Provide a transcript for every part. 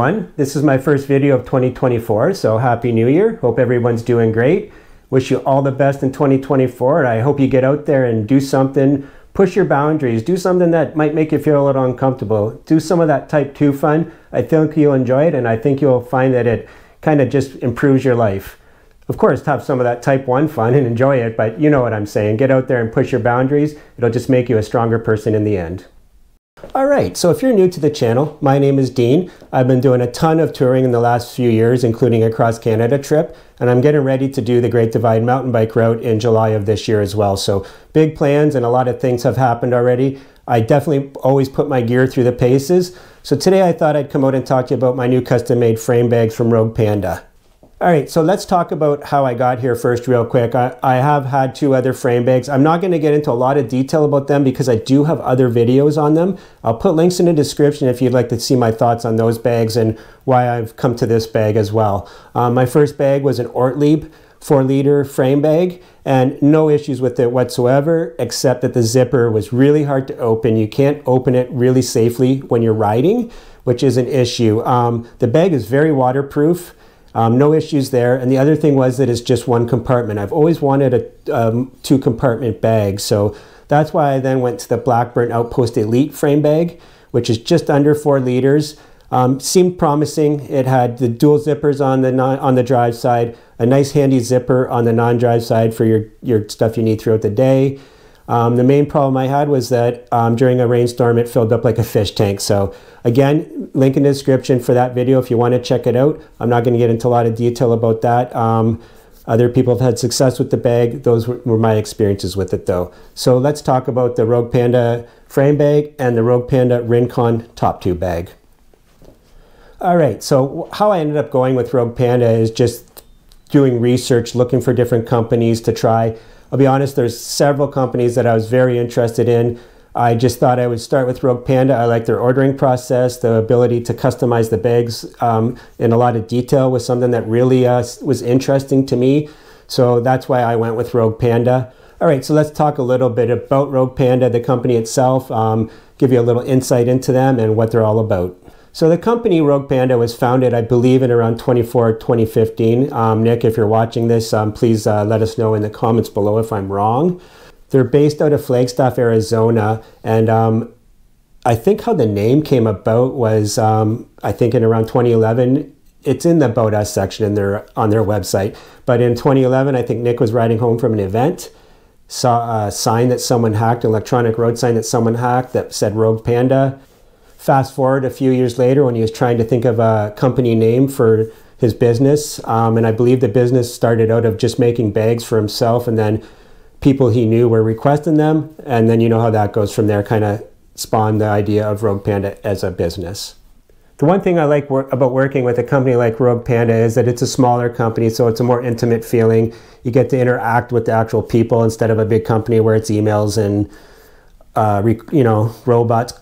Everyone, this is my first video of 2024, so Happy New Year. Hope everyone's doing great. Wish you all the best in 2024. I hope you get out there and do something, push your boundaries, do something that might make you feel a little uncomfortable. Do some of that type 2 fun. I think you'll enjoy it and I think you'll find that it kind of just improves your life. Of course, have some of that type 1 fun and enjoy it, but you know what I'm saying. Get out there and push your boundaries. It'll just make you a stronger person in the end. Alright, so if you're new to the channel, my name is Dean. I've been doing a ton of touring in the last few years, including a cross Canada trip, and I'm getting ready to do the Great Divide mountain bike route in July of this year as well. So big plans and a lot of things have happened already. I definitely always put my gear through the paces. So today I thought I'd come out and talk to you about my new custom made frame bags from Rogue Panda. All right, so let's talk about how I got here first real quick. I, I have had two other frame bags. I'm not gonna get into a lot of detail about them because I do have other videos on them. I'll put links in the description if you'd like to see my thoughts on those bags and why I've come to this bag as well. Um, my first bag was an Ortlieb 4 liter frame bag and no issues with it whatsoever except that the zipper was really hard to open. You can't open it really safely when you're riding, which is an issue. Um, the bag is very waterproof. Um, no issues there. And the other thing was that it's just one compartment. I've always wanted a um, two compartment bag. So that's why I then went to the Blackburn Outpost Elite frame bag, which is just under four liters. Um, seemed promising. It had the dual zippers on the non, on the drive side, a nice handy zipper on the non-drive side for your, your stuff you need throughout the day. Um, the main problem I had was that um, during a rainstorm, it filled up like a fish tank. So again, link in the description for that video if you want to check it out. I'm not going to get into a lot of detail about that. Um, other people have had success with the bag. Those were, were, my experiences with it though. So let's talk about the Rogue Panda frame bag and the Rogue Panda Rincon top tube bag. All right, so how I ended up going with Rogue Panda is just doing research, looking for different companies to try. I'll be honest, there's several companies that I was very interested in. I just thought I would start with Rogue Panda. I like their ordering process, the ability to customize the bags um, in a lot of detail was something that really uh, was interesting to me. So that's why I went with Rogue Panda. All right, so let's talk a little bit about Rogue Panda, the company itself, um, give you a little insight into them and what they're all about. So the company Rogue Panda was founded, I believe, in around 24, 2015. Um, Nick, if you're watching this, um, please uh, let us know in the comments below if I'm wrong. They're based out of Flagstaff, Arizona, and um, I think how the name came about was, um, I think in around 2011, it's in the About Us section in their, on their website. But in 2011, I think Nick was riding home from an event, saw a sign that someone hacked, an electronic road sign that someone hacked that said Rogue Panda Fast forward a few years later when he was trying to think of a company name for his business, um, and I believe the business started out of just making bags for himself, and then people he knew were requesting them, and then you know how that goes from there, kind of spawned the idea of Rogue Panda as a business. The one thing I like wor about working with a company like Rogue Panda is that it's a smaller company, so it's a more intimate feeling. You get to interact with the actual people instead of a big company where it's emails and uh, you know robots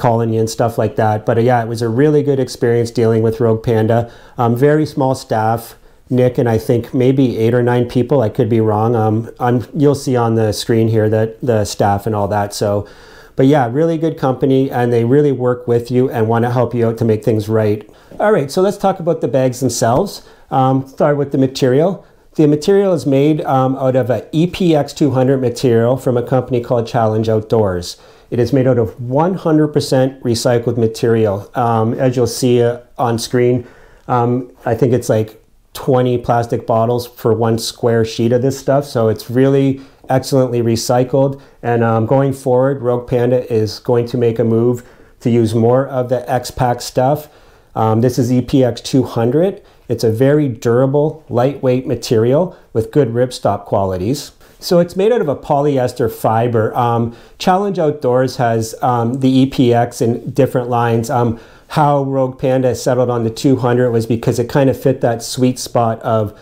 calling you and stuff like that. But uh, yeah, it was a really good experience dealing with Rogue Panda. Um, very small staff. Nick and I think maybe eight or nine people. I could be wrong. Um, I'm, you'll see on the screen here that the staff and all that. So, but yeah, really good company, and they really work with you and want to help you out to make things right. All right, so let's talk about the bags themselves. Um, start with the material. The material is made um, out of a EPX 200 material from a company called Challenge Outdoors. It is made out of 100% recycled material. Um, as you'll see uh, on screen, um, I think it's like 20 plastic bottles for one square sheet of this stuff. So it's really excellently recycled. And um, going forward, Rogue Panda is going to make a move to use more of the X-Pac stuff. Um, this is EPX 200. It's a very durable, lightweight material with good ripstop qualities. So it's made out of a polyester fiber. Um, Challenge Outdoors has um, the EPX in different lines. Um, how Rogue Panda settled on the 200 was because it kind of fit that sweet spot of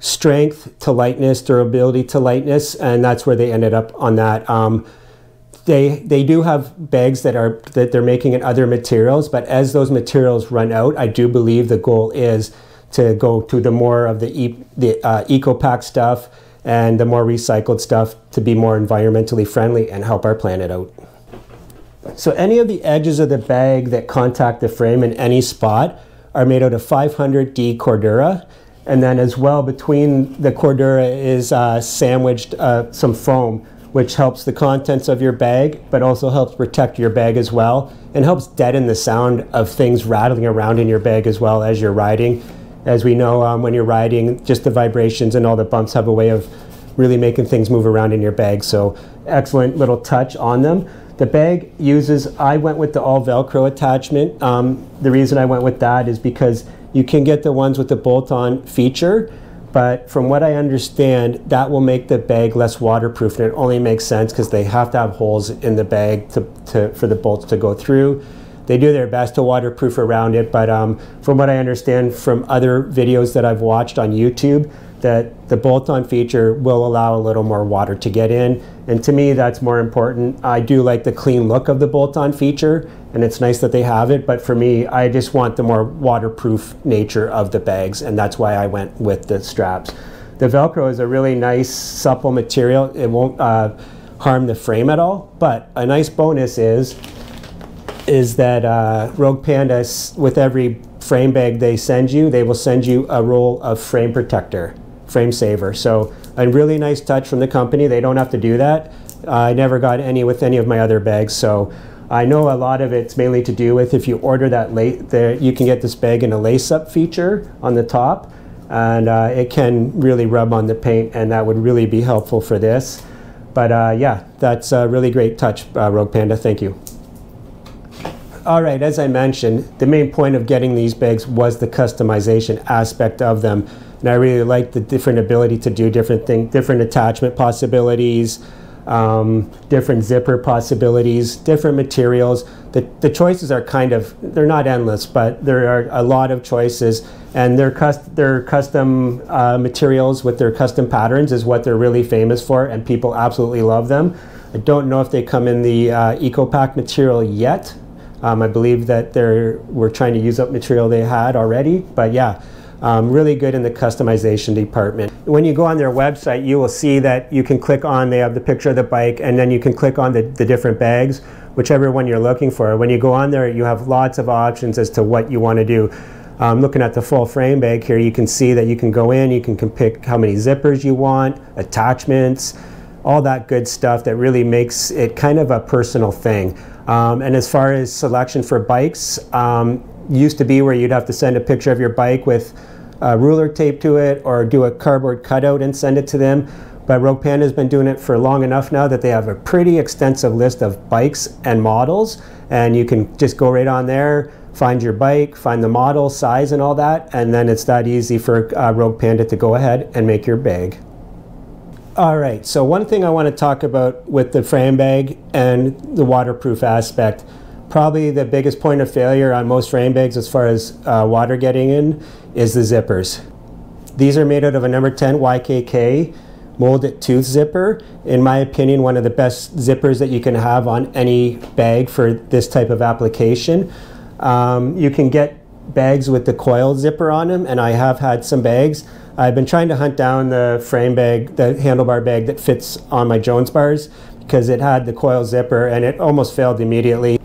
strength to lightness, durability to lightness, and that's where they ended up on that. Um, they they do have bags that are that they're making in other materials, but as those materials run out, I do believe the goal is to go to the more of the e, the uh, Ecopak stuff and the more recycled stuff to be more environmentally friendly and help our planet out. So any of the edges of the bag that contact the frame in any spot are made out of 500D Cordura. And then as well between the Cordura is uh, sandwiched uh, some foam, which helps the contents of your bag, but also helps protect your bag as well, and helps deaden the sound of things rattling around in your bag as well as you're riding. As we know, um, when you're riding, just the vibrations and all the bumps have a way of really making things move around in your bag. So excellent little touch on them. The bag uses, I went with the all Velcro attachment. Um, the reason I went with that is because you can get the ones with the bolt-on feature, but from what I understand, that will make the bag less waterproof, and it only makes sense because they have to have holes in the bag to, to, for the bolts to go through. They do their best to waterproof around it, but um, from what I understand from other videos that I've watched on YouTube, that the bolt-on feature will allow a little more water to get in. And to me, that's more important. I do like the clean look of the bolt-on feature, and it's nice that they have it. But for me, I just want the more waterproof nature of the bags, and that's why I went with the straps. The Velcro is a really nice, supple material. It won't uh, harm the frame at all. But a nice bonus is is that uh, Rogue Panda, with every frame bag they send you, they will send you a roll of frame protector frame saver. So a really nice touch from the company. They don't have to do that. Uh, I never got any with any of my other bags. So I know a lot of it's mainly to do with if you order that late, there you can get this bag in a lace-up feature on the top, and uh, it can really rub on the paint, and that would really be helpful for this. But uh, yeah, that's a really great touch, uh, Rogue Panda. Thank you. All right, as I mentioned, the main point of getting these bags was the customization aspect of them and I really like the different ability to do different things, different attachment possibilities, um, different zipper possibilities, different materials. The, the choices are kind of, they're not endless, but there are a lot of choices and their, cust their custom uh, materials with their custom patterns is what they're really famous for and people absolutely love them. I don't know if they come in the uh, Ecopak material yet. Um, I believe that they're, we're trying to use up material they had already, but yeah, um, really good in the customization department. When you go on their website, you will see that you can click on, they have the picture of the bike, and then you can click on the, the different bags, whichever one you're looking for. When you go on there, you have lots of options as to what you want to do. Um, looking at the full frame bag here, you can see that you can go in, you can pick how many zippers you want, attachments, all that good stuff that really makes it kind of a personal thing. Um, and as far as selection for bikes, um, used to be where you'd have to send a picture of your bike with ruler tape to it or do a cardboard cutout and send it to them. But Rogue Panda has been doing it for long enough now that they have a pretty extensive list of bikes and models. And you can just go right on there, find your bike, find the model, size, and all that. And then it's that easy for uh, Rogue Panda to go ahead and make your bag. All right, so one thing I want to talk about with the frame bag and the waterproof aspect probably the biggest point of failure on most frame bags as far as uh, water getting in is the zippers. These are made out of a number 10 YKK molded tooth zipper. In my opinion, one of the best zippers that you can have on any bag for this type of application. Um, you can get bags with the coil zipper on them, and I have had some bags. I've been trying to hunt down the frame bag, the handlebar bag that fits on my Jones bars because it had the coil zipper and it almost failed immediately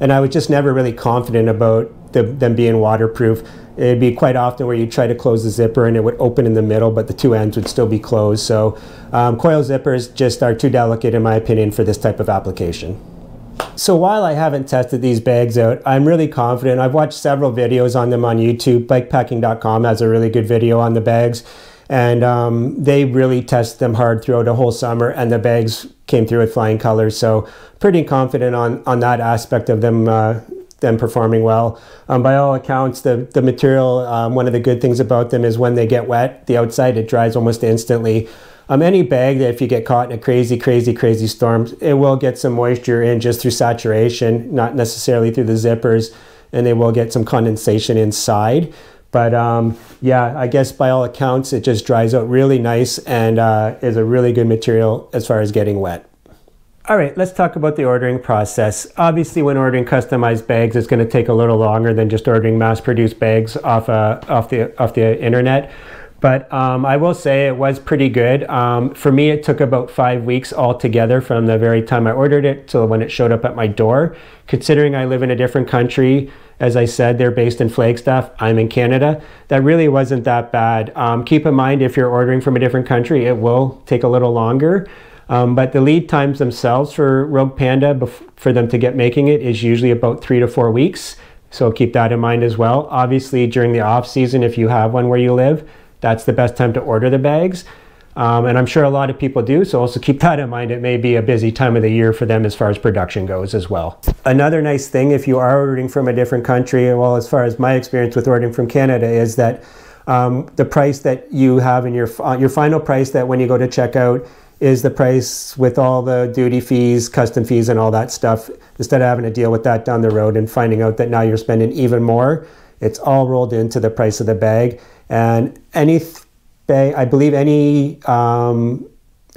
and I was just never really confident about the, them being waterproof. It'd be quite often where you try to close the zipper and it would open in the middle, but the two ends would still be closed. So um, coil zippers just are too delicate, in my opinion, for this type of application. So while I haven't tested these bags out, I'm really confident. I've watched several videos on them on YouTube. Bikepacking.com has a really good video on the bags and um, they really test them hard throughout a whole summer and the bags came through with flying colors so pretty confident on on that aspect of them uh, them performing well um, by all accounts the the material um, one of the good things about them is when they get wet the outside it dries almost instantly um, any bag that if you get caught in a crazy crazy crazy storm it will get some moisture in just through saturation not necessarily through the zippers and they will get some condensation inside but um, yeah, I guess by all accounts, it just dries out really nice and uh, is a really good material as far as getting wet. All right, let's talk about the ordering process. Obviously, when ordering customized bags, it's going to take a little longer than just ordering mass-produced bags off, uh, off, the, off the internet. But um, I will say it was pretty good. Um, for me, it took about five weeks altogether from the very time I ordered it till when it showed up at my door. Considering I live in a different country, as I said, they're based in Flagstaff. I'm in Canada. That really wasn't that bad. Um, keep in mind, if you're ordering from a different country, it will take a little longer. Um, but the lead times themselves for Rogue Panda, for them to get making it, is usually about three to four weeks. So keep that in mind as well. Obviously, during the off season, if you have one where you live, that's the best time to order the bags. Um, and I'm sure a lot of people do, so also keep that in mind. It may be a busy time of the year for them as far as production goes as well. Another nice thing, if you are ordering from a different country, well, as far as my experience with ordering from Canada, is that um, the price that you have in your uh, your final price that when you go to checkout is the price with all the duty fees, custom fees, and all that stuff. Instead of having to deal with that down the road and finding out that now you're spending even more, it's all rolled into the price of the bag. And any I believe any um,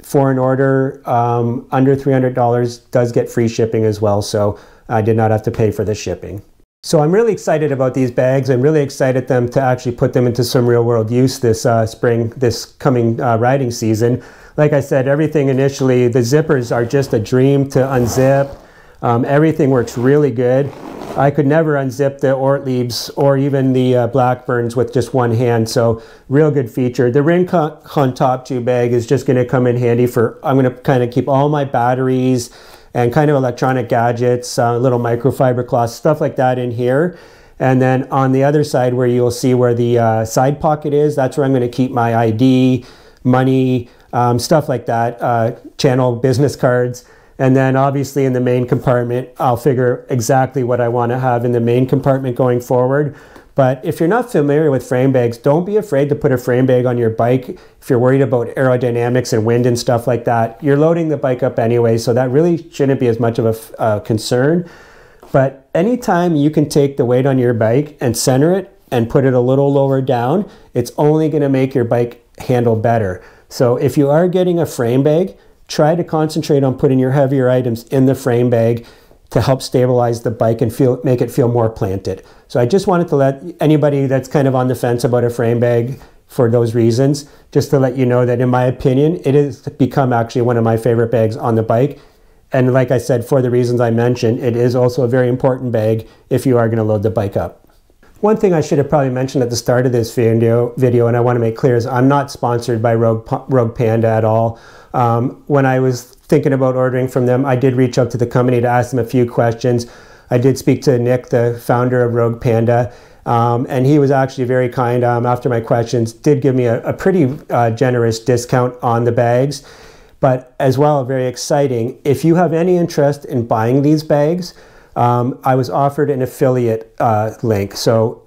foreign order um, under $300 does get free shipping as well. So I did not have to pay for the shipping. So I'm really excited about these bags. I'm really excited them to actually put them into some real world use this uh, spring, this coming uh, riding season. Like I said, everything initially, the zippers are just a dream to unzip. Um, everything works really good. I could never unzip the Ortliebs or even the uh, Blackburns with just one hand, so real good feature. The Rincon top tube bag is just going to come in handy for, I'm going to kind of keep all my batteries and kind of electronic gadgets, uh, little microfiber cloths, stuff like that in here. And then on the other side where you'll see where the uh, side pocket is, that's where I'm going to keep my ID, money, um, stuff like that, uh, channel business cards. And then obviously in the main compartment, I'll figure exactly what I want to have in the main compartment going forward. But if you're not familiar with frame bags, don't be afraid to put a frame bag on your bike. If you're worried about aerodynamics and wind and stuff like that, you're loading the bike up anyway, so that really shouldn't be as much of a uh, concern. But anytime you can take the weight on your bike and center it and put it a little lower down, it's only going to make your bike handle better. So if you are getting a frame bag, try to concentrate on putting your heavier items in the frame bag to help stabilize the bike and feel make it feel more planted. So I just wanted to let anybody that's kind of on the fence about a frame bag for those reasons, just to let you know that in my opinion, it has become actually one of my favorite bags on the bike. And like I said, for the reasons I mentioned, it is also a very important bag if you are going to load the bike up. One thing I should have probably mentioned at the start of this video, video and I want to make clear is I'm not sponsored by Rogue, Rogue Panda at all. Um, when I was thinking about ordering from them, I did reach out to the company to ask them a few questions. I did speak to Nick, the founder of Rogue Panda, um, and he was actually very kind um, after my questions, did give me a, a pretty uh, generous discount on the bags. But as well, very exciting, if you have any interest in buying these bags, um, I was offered an affiliate uh, link. So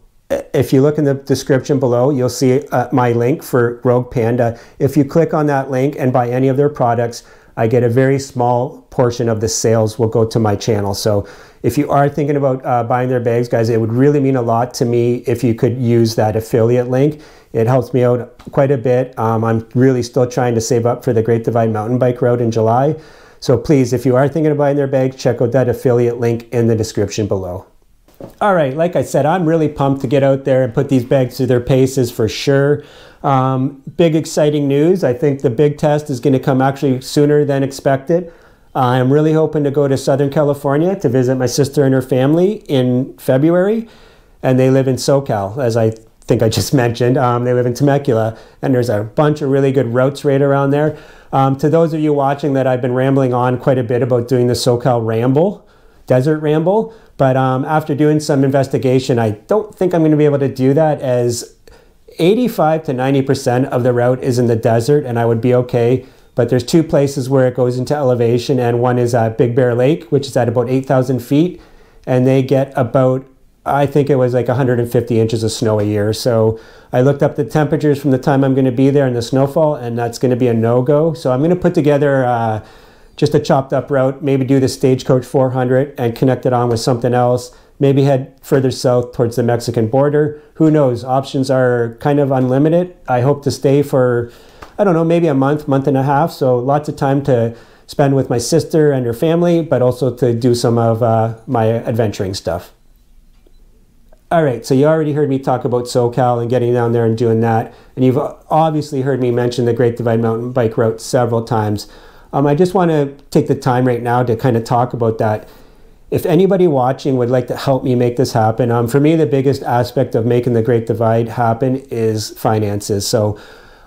if you look in the description below, you'll see uh, my link for Rogue Panda. If you click on that link and buy any of their products, I get a very small portion of the sales will go to my channel. So if you are thinking about uh, buying their bags, guys, it would really mean a lot to me if you could use that affiliate link. It helps me out quite a bit. Um, I'm really still trying to save up for the Great Divide Mountain Bike Route in July. So please, if you are thinking of buying their bags, check out that affiliate link in the description below. All right, like I said, I'm really pumped to get out there and put these bags through their paces for sure. Um, big exciting news. I think the big test is going to come actually sooner than expected. I'm really hoping to go to Southern California to visit my sister and her family in February. And they live in SoCal, as I think I just mentioned. Um, they live in Temecula, and there's a bunch of really good routes right around there. Um, to those of you watching that I've been rambling on quite a bit about doing the SoCal Ramble, Desert Ramble. But um, after doing some investigation, I don't think I'm going to be able to do that as 85 to 90% of the route is in the desert and I would be okay. But there's two places where it goes into elevation, and one is at Big Bear Lake, which is at about 8,000 feet, and they get about I think it was like 150 inches of snow a year. So I looked up the temperatures from the time I'm going to be there and the snowfall, and that's going to be a no go. So I'm going to put together uh, just a chopped up route, maybe do the Stagecoach 400 and connect it on with something else, maybe head further south towards the Mexican border. Who knows? Options are kind of unlimited. I hope to stay for, I don't know, maybe a month, month and a half. So lots of time to spend with my sister and her family, but also to do some of uh, my adventuring stuff. All right, so you already heard me talk about SoCal and getting down there and doing that. And you've obviously heard me mention the Great Divide Mountain Bike Route several times. Um, I just want to take the time right now to kind of talk about that. If anybody watching would like to help me make this happen, um, for me, the biggest aspect of making the Great Divide happen is finances. So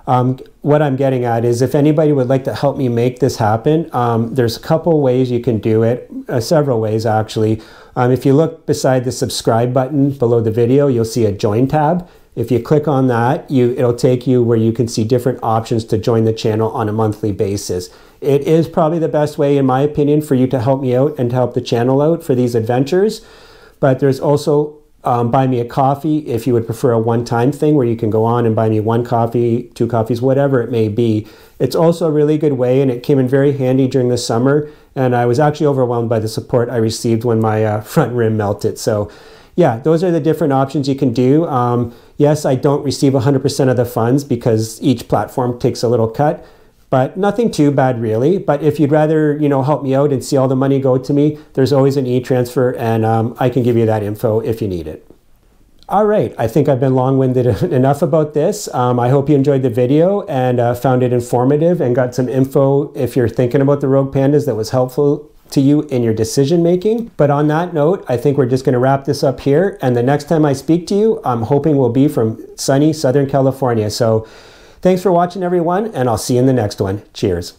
um, what I'm getting at is if anybody would like to help me make this happen, um, there's a couple ways you can do it, uh, several ways actually. Um, if you look beside the subscribe button below the video, you'll see a join tab. If you click on that, you, it'll take you where you can see different options to join the channel on a monthly basis. It is probably the best way, in my opinion, for you to help me out and to help the channel out for these adventures. But there's also um, buy me a coffee if you would prefer a one-time thing where you can go on and buy me one coffee, two coffees, whatever it may be. It's also a really good way and it came in very handy during the summer and I was actually overwhelmed by the support I received when my uh, front rim melted. So yeah, those are the different options you can do. Um, yes, I don't receive 100% of the funds because each platform takes a little cut, but nothing too bad really. But if you'd rather, you know, help me out and see all the money go to me, there's always an e-transfer and um, I can give you that info if you need it. All right, I think I've been long-winded enough about this. Um, I hope you enjoyed the video and uh, found it informative and got some info if you're thinking about the Rogue Pandas that was helpful to you in your decision making. But on that note, I think we're just going to wrap this up here. And the next time I speak to you, I'm hoping will be from sunny Southern California. So Thanks for watching, everyone, and I'll see you in the next one. Cheers.